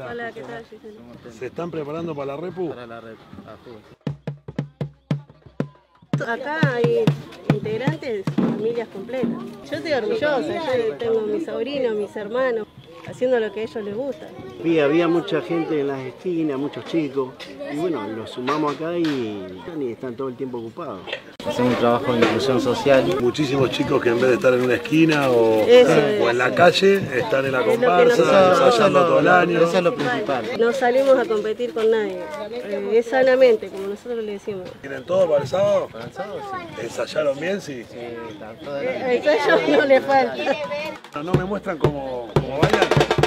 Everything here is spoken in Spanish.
Hola. Hola, ¿qué tal? ¿Se están preparando para la repu? Para la full. Acá hay integrantes, familias completas. Yo estoy orgullosa, yo tengo mis sobrinos, mis hermanos, haciendo lo que a ellos les gusta. Vi, había mucha gente en las esquinas, muchos chicos, y bueno, los sumamos acá y están todo el tiempo ocupados. Hacemos un trabajo de inclusión social. Muchísimos chicos que en vez de estar en una esquina o, Eso o en la calle, están en la comparsa, ensayando todo el año. Eso es lo principal. No salimos a competir con nadie, eh, es sanamente, como nosotros le decimos. ¿Tienen todo para el sábado? Para el sábado sí. ¿Ensayaron bien? Sí. Sí, está todo el Eh, ellos no le falta. No, no me muestran cómo, cómo bailan.